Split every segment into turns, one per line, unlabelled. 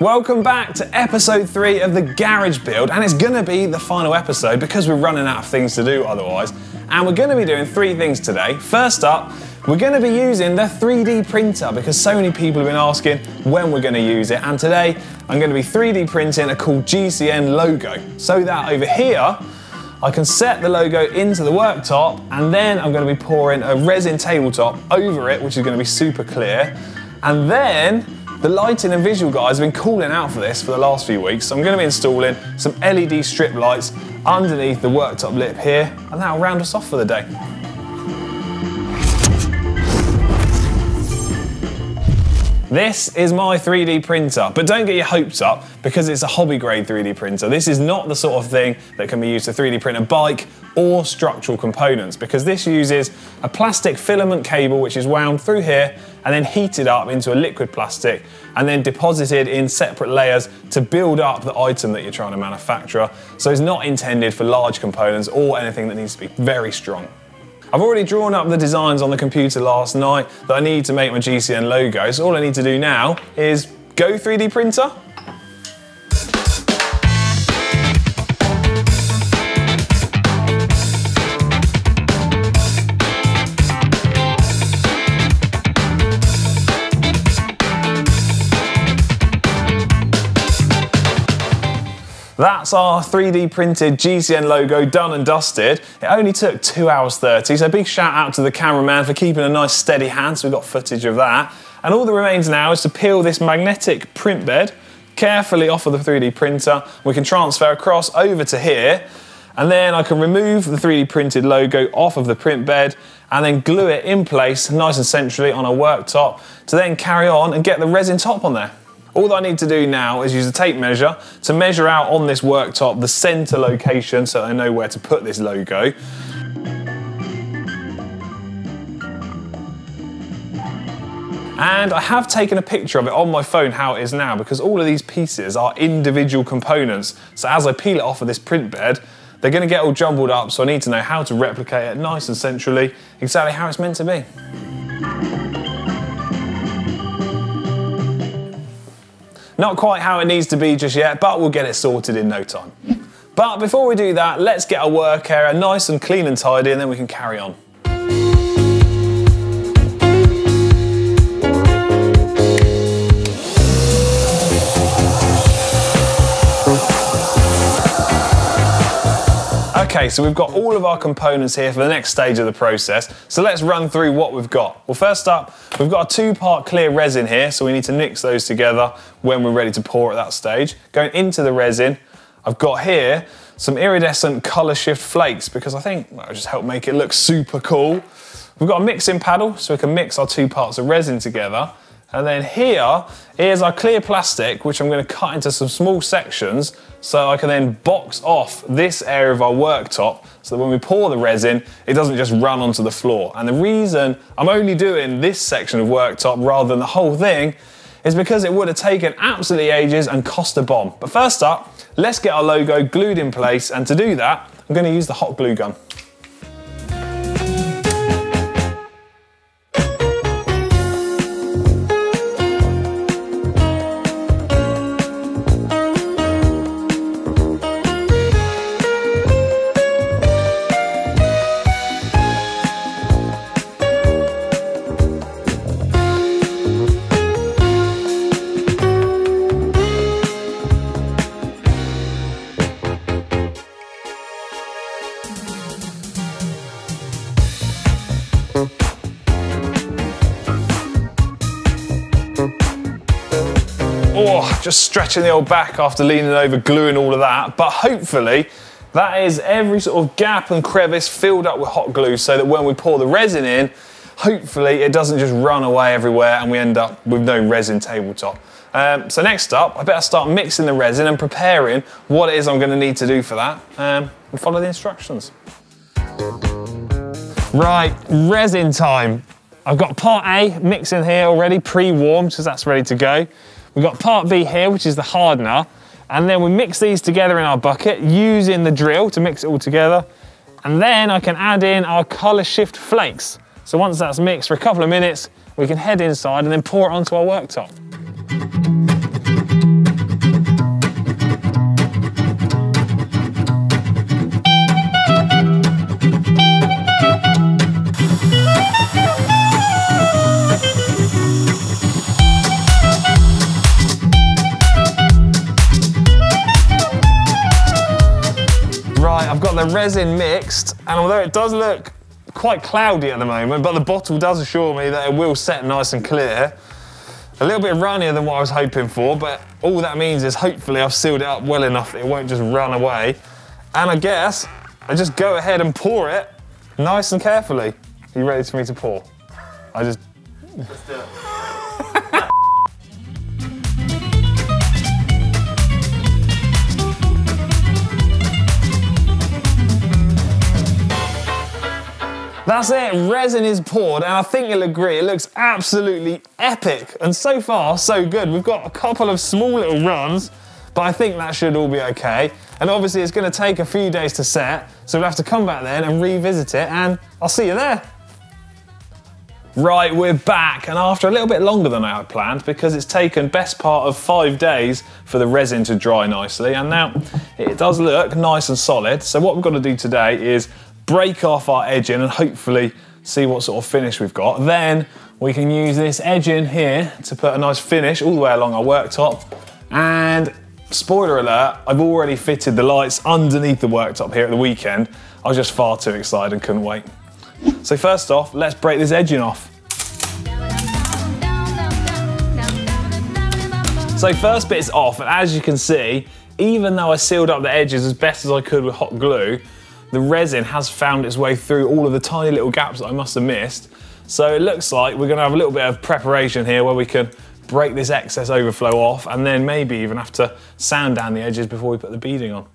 Welcome back to episode three of the garage build, and it's gonna be the final episode because we're running out of things to do otherwise. And we're gonna be doing three things today. First up, we're gonna be using the 3D printer because so many people have been asking when we're gonna use it. And today, I'm gonna be 3D printing a cool GCN logo so that over here, I can set the logo into the worktop and then I'm gonna be pouring a resin tabletop over it, which is gonna be super clear. And then the lighting and visual guys have been calling out for this for the last few weeks, so I'm going to be installing some LED strip lights underneath the worktop lip here, and that'll round us off for the day. This is my 3D printer, but don't get your hopes up because it's a hobby grade 3D printer. This is not the sort of thing that can be used to 3D print a bike or structural components because this uses a plastic filament cable which is wound through here and then heated up into a liquid plastic and then deposited in separate layers to build up the item that you're trying to manufacture. So it's not intended for large components or anything that needs to be very strong. I've already drawn up the designs on the computer last night that I need to make my GCN logo, so all I need to do now is go 3D printer, That's our 3D printed GCN logo done and dusted. It only took 2 hours 30, so big shout out to the cameraman for keeping a nice steady hand, so we've got footage of that. And all that remains now is to peel this magnetic print bed carefully off of the 3D printer. We can transfer across over to here, and then I can remove the 3D printed logo off of the print bed and then glue it in place nice and centrally on a worktop to then carry on and get the resin top on there. All I need to do now is use a tape measure to measure out on this worktop the center location so I know where to put this logo. And I have taken a picture of it on my phone how it is now because all of these pieces are individual components. So as I peel it off of this print bed, they're going to get all jumbled up so I need to know how to replicate it nice and centrally, exactly how it's meant to be. Not quite how it needs to be just yet, but we'll get it sorted in no time. But before we do that, let's get our work area nice and clean and tidy and then we can carry on. Okay, so we've got all of our components here for the next stage of the process. So let's run through what we've got. Well, first up, we've got a two-part clear resin here, so we need to mix those together when we're ready to pour at that stage. Going into the resin, I've got here some iridescent color shift flakes because I think that'll just help make it look super cool. We've got a mixing paddle, so we can mix our two parts of resin together. And then here is our clear plastic, which I'm going to cut into some small sections so I can then box off this area of our worktop so that when we pour the resin, it doesn't just run onto the floor. And the reason I'm only doing this section of worktop rather than the whole thing is because it would have taken absolutely ages and cost a bomb. But first up, let's get our logo glued in place. And to do that, I'm going to use the hot glue gun. Oh, just stretching the old back after leaning over, gluing all of that. But hopefully, that is every sort of gap and crevice filled up with hot glue so that when we pour the resin in, hopefully it doesn't just run away everywhere and we end up with no resin tabletop. Um, so next up, I better start mixing the resin and preparing what it is I'm going to need to do for that um, and follow the instructions. Right, resin time. I've got part A mixing here already, pre-warmed, so that's ready to go. We've got part B here, which is the hardener, and then we mix these together in our bucket using the drill to mix it all together. And then I can add in our color shift flakes. So once that's mixed for a couple of minutes, we can head inside and then pour it onto our worktop. The resin mixed, and although it does look quite cloudy at the moment, but the bottle does assure me that it will set nice and clear. A little bit runnier than what I was hoping for, but all that means is hopefully I've sealed it up well enough that it won't just run away. And I guess I just go ahead and pour it nice and carefully. Are you ready for me to pour? I just.
Let's do it.
That's it, resin is poured, and I think you'll agree, it looks absolutely epic. And so far, so good. We've got a couple of small little runs, but I think that should all be okay. And obviously it's gonna take a few days to set, so we'll have to come back then and revisit it, and I'll see you there. Right, we're back, and after a little bit longer than I had planned, because it's taken best part of five days for the resin to dry nicely, and now it does look nice and solid. So what we've got to do today is break off our edging and hopefully see what sort of finish we've got. Then we can use this edging here to put a nice finish all the way along our worktop. And spoiler alert, I've already fitted the lights underneath the worktop here at the weekend. I was just far too excited and couldn't wait. So first off, let's break this edging off. So first bit is off, and as you can see, even though I sealed up the edges as best as I could with hot glue, the resin has found its way through all of the tiny little gaps that I must have missed. So it looks like we're gonna have a little bit of preparation here where we can break this excess overflow off and then maybe even have to sand down the edges before we put the beading on.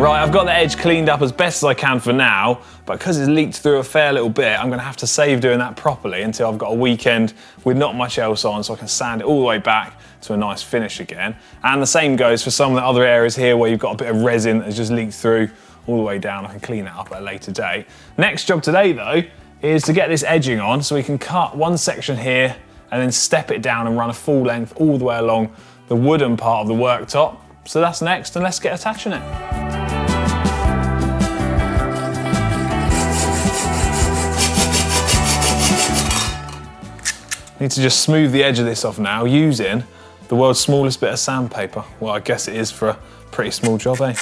Right, I've got the edge cleaned up as best as I can for now, but because it's leaked through a fair little bit, I'm gonna have to save doing that properly until I've got a weekend with not much else on so I can sand it all the way back to a nice finish again. And the same goes for some of the other areas here where you've got a bit of resin that's just leaked through all the way down. I can clean that up at a later date. Next job today though, is to get this edging on so we can cut one section here and then step it down and run a full length all the way along the wooden part of the worktop. So that's next and let's get attaching it. Need to just smooth the edge of this off now using the world's smallest bit of sandpaper. Well, I guess it is for a pretty small job, eh?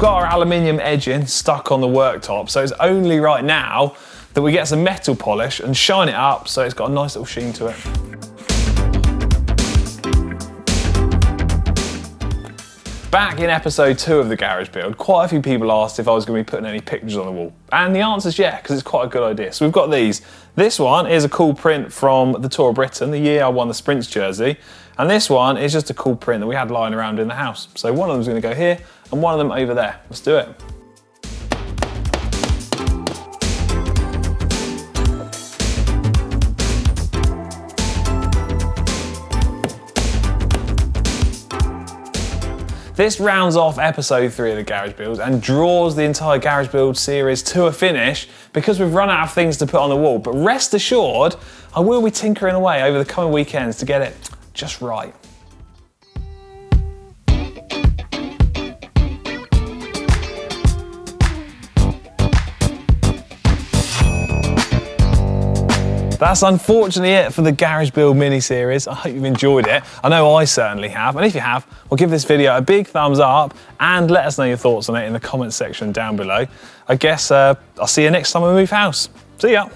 Got our aluminium edging stuck on the worktop, so it's only right now that we get some metal polish and shine it up so it's got a nice little sheen to it. Back in episode two of the garage build, quite a few people asked if I was going to be putting any pictures on the wall. And the answer is yeah, because it's quite a good idea. So we've got these. This one is a cool print from the Tour of Britain, the year I won the Sprints jersey. And this one is just a cool print that we had lying around in the house. So one of them's going to go here and one of them over there. Let's do it. This rounds off episode three of the Garage Builds and draws the entire Garage Build series to a finish because we've run out of things to put on the wall. But rest assured, I will be tinkering away over the coming weekends to get it just right. That's unfortunately it for the Garage Build mini-series. I hope you've enjoyed it. I know I certainly have. And if you have, well, give this video a big thumbs up and let us know your thoughts on it in the comments section down below. I guess uh, I'll see you next time we move house. See ya.